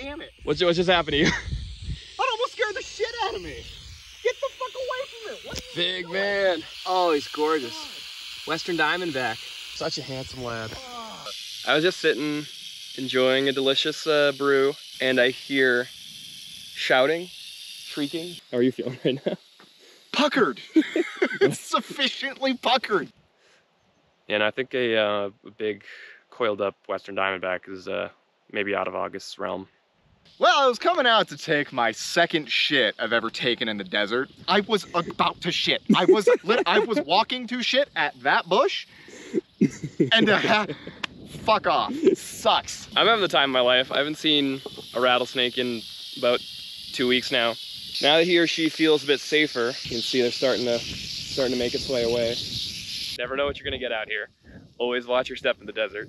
damn it. What's, what's just happening? That almost scared the shit out of me. Get the fuck away from it. Big doing? man. Oh, he's gorgeous. Western Diamondback. Such a handsome lad. Oh. I was just sitting, enjoying a delicious uh, brew, and I hear shouting, shrieking. How are you feeling right now? Puckered. Sufficiently puckered. And I think a, uh, a big coiled up Western Diamondback is uh, maybe out of August's realm. Well, I was coming out to take my second shit I've ever taken in the desert. I was about to shit. I was lit- I was walking to shit at that bush, and uh, fuck off. It sucks. I'm having the time of my life. I haven't seen a rattlesnake in about two weeks now. Now that he or she feels a bit safer, you can see they're starting to starting to make its way away. Never know what you're gonna get out here. Always watch your step in the desert.